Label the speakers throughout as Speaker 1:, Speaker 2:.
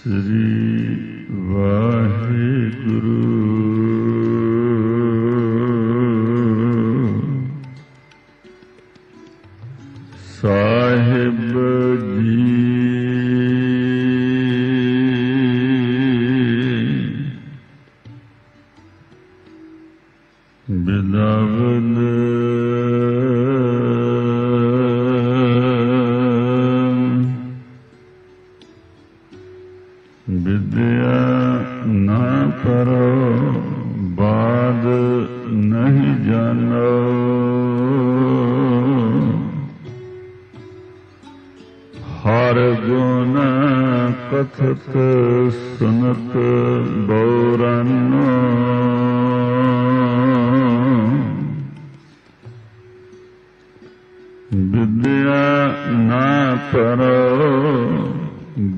Speaker 1: ਸ੍ਰੀ ਵਾਹਿਗੁਰੂ। ਸਾਹਿਬ ਜੀ ਕਥਤ ਸੁਨਤ ਬੋਰਨੋ ਵਿਦਿਆ ਨਾ ਕਰੋ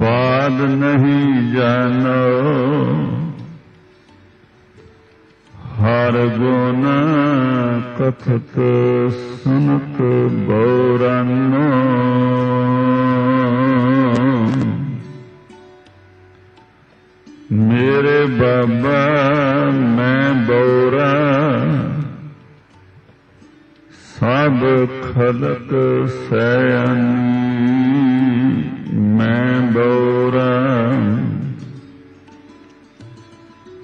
Speaker 1: ਬਾਦ ਨਹੀਂ ਜਾਣੋ। ਹਰ ਗੁਣ ਕਥਤ ਸੁਨਤ ਬੋਰਨੋ ਰੇ ਬਾਬਾ ਮੈਂ ਬੋਰਾ। ਸਭ ਖਲਕ ਸੈਨੀ ਮੈਂ ਬੋਰਾ।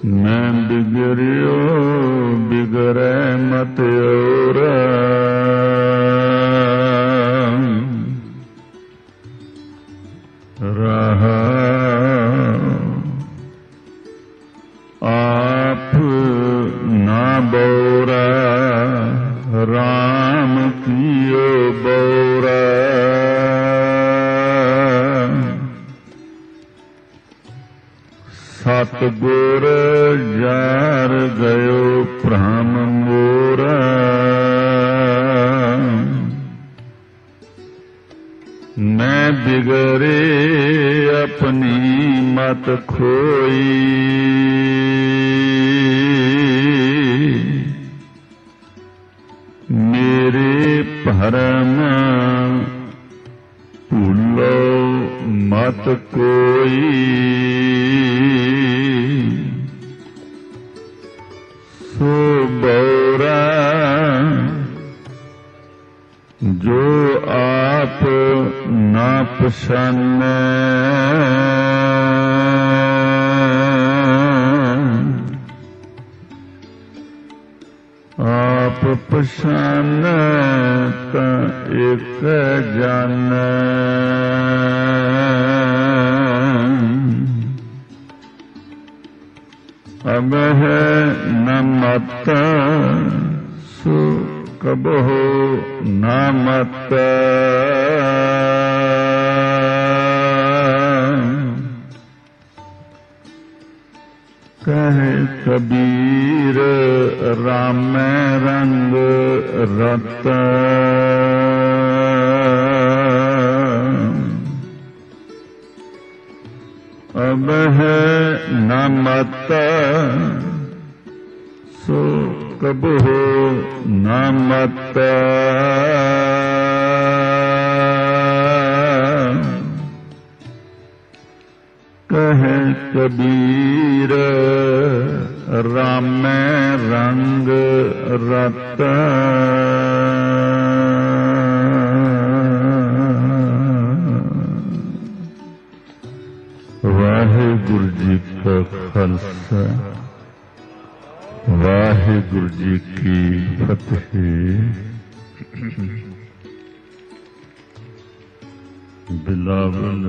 Speaker 1: ਮੈਂ ਬਿਗਰਿਓ ਬਿਗੜੈ ਮਤ ਆਪ ਨਾ ਬੋਰਾ RAM ਕੀਓ ਬੋਰਾ। ਸਤ ਗੁਰ ਜਾਰ ਗਇਓ ਭ੍ਰਮ ਮੋਰਾ। ਮੈਂ ਬਿਗਰੇ ਆਪਣੀ ਮਤ ਖੋਈ। ਮੇਰੇ ਭਰਮ ਭੁੱਲੋ ਮਤ ਕੋਈ ਸੋ ਬੋਰਾ ਜੋ ਨਾ ਆਪ ਪਛਾਨ ਤਾਂ ਇੱਕ ਜਾਣੈ ਅਬ ਹੈ ਨ ਕਬਹੁ ਨ ਕਹਿ ਕਬੀਰ ਰਾਮੈ ਰੰਗ ਰਤ। ਅਬ ਹੈ ਨਮਤ ਮਤ ਸੋ ਕਬਹੁ ਨਮਤ ਮਤ ਕਹੇ ਕਬੀਰ ਰਾਮੈ ਰੰਗ ਰਤ ਵਾਹਿਗੁਰੂ ਜੀ ਕਾ ਖਾਲਸਾ ਵਾਹਿਗੁਰੂ ਜੀ ਕੀ ਫਤਿਹ ਬਿਲਾਵਲ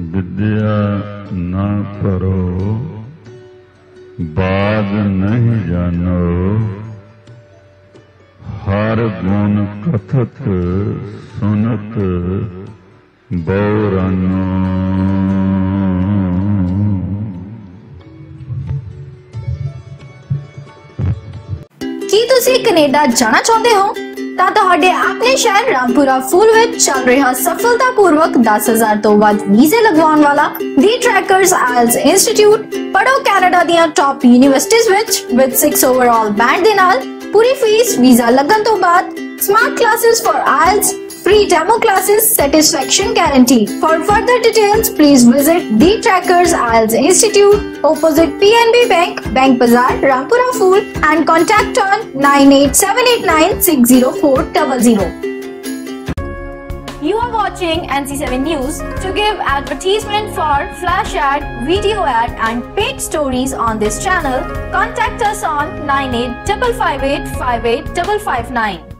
Speaker 1: ਵਿਦਿਆ ਨਾ ਕਰੋ ਬਾਦ ਨਹੀਂ ਜਾਣੋ। ਹਰ ਗੁਣ ਕਥਤ ਸੁਨਤ ਬੌਰਨੋ।
Speaker 2: ਕੀ ਤੁਸੀਂ ਕੈਨੇਡਾ ਜਾਣਾ ਚਾਹੁੰਦੇ ਹੋ? ਤਾਂ ਤੁਹਾਡੇ ਆਪਣੇ ਸ਼ਹਿਰ ਰਾਮਪੁਰਾ ਫੂਲ ਵਿੱਚ ਚੱਲ ਰਿਹਾ ਸਫਲਤਾਪੂਰਵਕ 10000 ਤੋਂ ਵੱਧ ਵੀਜ਼ੇ ਲਗਵਾਉਣ ਵਾਲਾ ਦੀ ਟ੍ਰੈਕਰਸ ਆਇਲਸ ਇੰਸਟੀਚਿਊਟ ਪੜੋ ਕੈਨੇਡਾ ਦੀਆਂ ਟਾਪ ਯੂਨੀਵਰਸਿਟੀਆਂ ਵਿੱਚ ਵਿਦ 6 ਓਵਰਆਲ ਬੈਂਡ ਦੇ ਨਾਲ, ਪੂਰੀ ਫੀਸ ਵੀਜ਼ਾ ਲੱਗਣ ਤੋਂ ਬਾਅਦ smart classes for IELTS free demo classes, satisfaction guaranteed. For further details, please visit The Trackers IELTS Institute, opposite PNB Bank, Bank Bazaar, Rampura Fool, and contact on 98789604000. You are watching NC7 News. To give advertisement for flash ad, video ad, and paid stories on this channel, contact us on 98 558 58559.